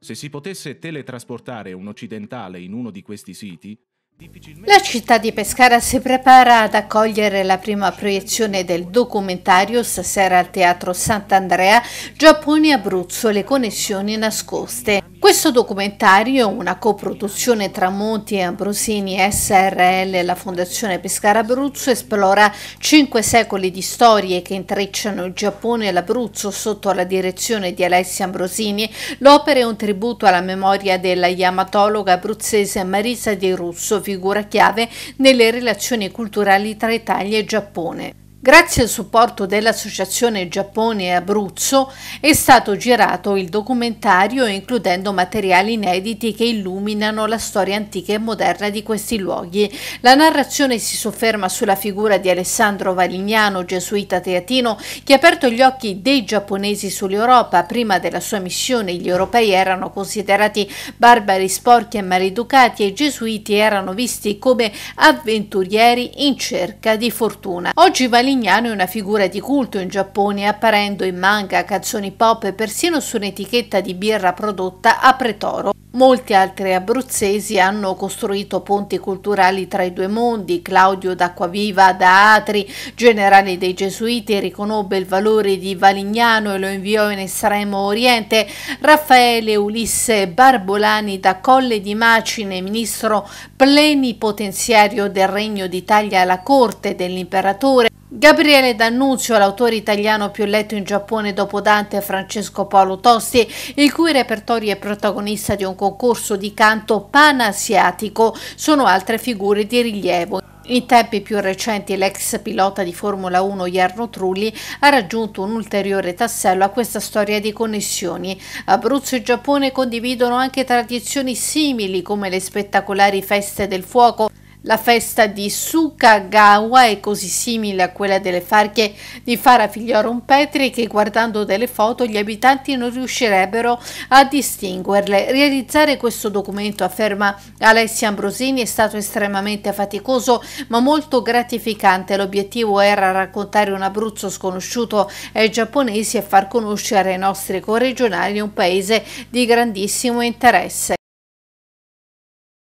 Se si potesse teletrasportare un occidentale in uno di questi siti, la città di Pescara si prepara ad accogliere la prima proiezione del documentario stasera al Teatro Sant'Andrea, Giappone e Abruzzo, le connessioni nascoste. Questo documentario, una coproduzione tra Monti e Ambrosini SRL e la Fondazione Pescara Abruzzo, esplora cinque secoli di storie che intrecciano il Giappone e l'Abruzzo sotto la direzione di Alessia Ambrosini. L'opera è un tributo alla memoria della yamatologa abruzzese Marisa Di Russo, figura chiave nelle relazioni culturali tra Italia e Giappone. Grazie al supporto dell'Associazione Giappone e Abruzzo è stato girato il documentario includendo materiali inediti che illuminano la storia antica e moderna di questi luoghi. La narrazione si sofferma sulla figura di Alessandro Valignano, gesuita teatino, che ha aperto gli occhi dei giapponesi sull'Europa. Prima della sua missione gli europei erano considerati barbari, sporchi e maleducati e i gesuiti erano visti come avventurieri in cerca di fortuna. Oggi Valignano Lignano è una figura di culto in Giappone, apparendo in manga, canzoni pop e persino su un'etichetta di birra prodotta a Pretoro. Molti altri abruzzesi hanno costruito ponti culturali tra i due mondi. Claudio d'Acquaviva da Atri, generale dei Gesuiti, riconobbe il valore di Valignano e lo inviò in estremo oriente. Raffaele Ulisse Barbolani da Colle di Macine, ministro plenipotenziario del Regno d'Italia alla corte dell'imperatore, Gabriele D'Annunzio, l'autore italiano più letto in Giappone dopo Dante Francesco Paolo Tosti, il cui repertorio è protagonista di un concorso di canto panasiatico, sono altre figure di rilievo. In tempi più recenti l'ex pilota di Formula 1 Jarno Trulli ha raggiunto un ulteriore tassello a questa storia di connessioni. Abruzzo e Giappone condividono anche tradizioni simili come le spettacolari feste del fuoco la festa di Sukagawa è così simile a quella delle Farche di Fara Figliorum Petri che guardando delle foto gli abitanti non riuscirebbero a distinguerle. Realizzare questo documento, afferma Alessia Ambrosini, è stato estremamente faticoso ma molto gratificante. L'obiettivo era raccontare un Abruzzo sconosciuto ai giapponesi e far conoscere ai nostri corregionali un paese di grandissimo interesse.